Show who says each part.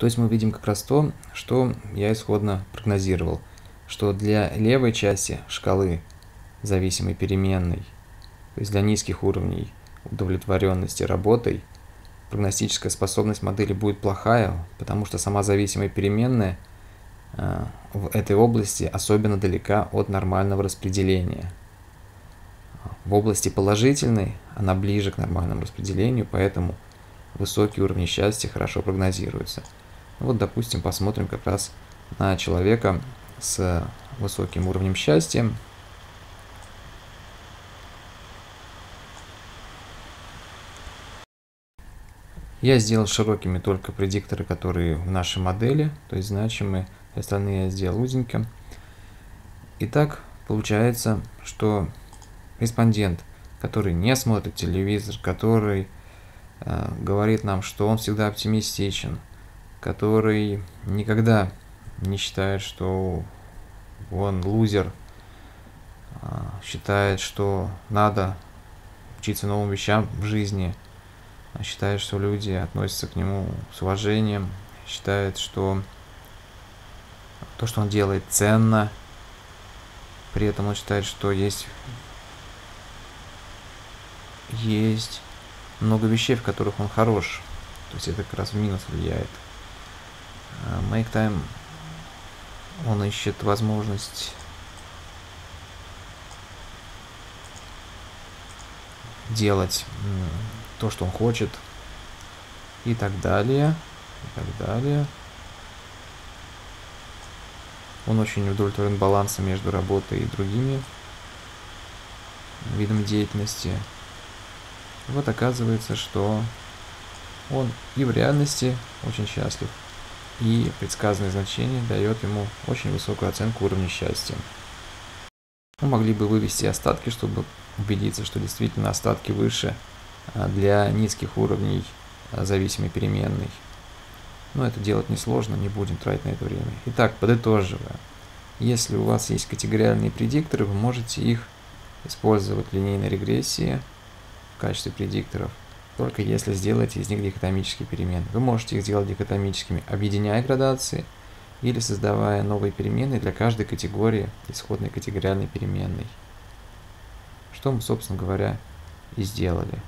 Speaker 1: То есть мы видим как раз то, что я исходно прогнозировал, что для левой части шкалы зависимой переменной, то есть для низких уровней удовлетворенности работой, прогностическая способность модели будет плохая, потому что сама зависимая переменная э, в этой области особенно далека от нормального распределения. В области положительной она ближе к нормальному распределению, поэтому высокие уровни счастья хорошо прогнозируются. Вот, допустим, посмотрим как раз на человека с высоким уровнем счастья. Я сделал широкими только предикторы, которые в нашей модели, то есть значимые, остальные я сделал узенько. Итак, получается, что респондент, который не смотрит телевизор, который э, говорит нам, что он всегда оптимистичен, который никогда не считает, что он лузер, э, считает, что надо учиться новым вещам в жизни, считает, что люди относятся к нему с уважением, считает, что то, что он делает, ценно. При этом он считает, что есть есть много вещей, в которых он хорош. То есть это как раз в минус влияет. Make time, он ищет возможность. Делать то, что он хочет. И так далее, и так далее. Он очень удовлетворен балансом между работой и другими видами деятельности. Вот оказывается, что он и в реальности очень счастлив, и предсказанное значение дает ему очень высокую оценку уровня счастья. Мы могли бы вывести остатки, чтобы убедиться, что действительно остатки выше а, для низких уровней а, зависимой переменной. Но это делать несложно, не будем тратить на это время. Итак, подытоживая. Если у вас есть категориальные предикторы, вы можете их использовать в линейной регрессии в качестве предикторов, только если сделаете из них дихотомические перемены. Вы можете их сделать дихотомическими, объединяя градации или создавая новые переменные для каждой категории исходной категориальной переменной. Что мы, собственно говоря, и сделали.